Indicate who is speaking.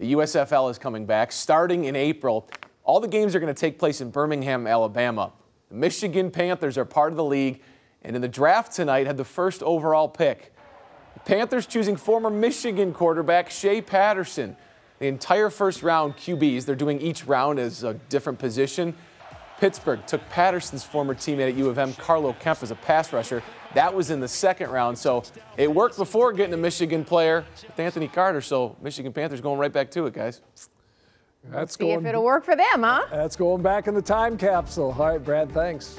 Speaker 1: The USFL is coming back starting in April. All the games are going to take place in Birmingham, Alabama. The Michigan Panthers are part of the league, and in the draft tonight had the first overall pick. The Panthers choosing former Michigan quarterback Shea Patterson. The entire first round QBs, they're doing each round as a different position. Pittsburgh took Patterson's former teammate at U of M, Carlo Kemp, as a pass rusher. That was in the second round, so it worked before getting a Michigan player with Anthony Carter. So Michigan Panthers going right back to it, guys.
Speaker 2: That's
Speaker 3: See
Speaker 2: going,
Speaker 3: if it'll work for them, huh?
Speaker 2: that's going back in the time capsule. All right, Brad, thanks.